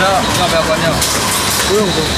자, 이거 몇 번이요? 고용, 고용.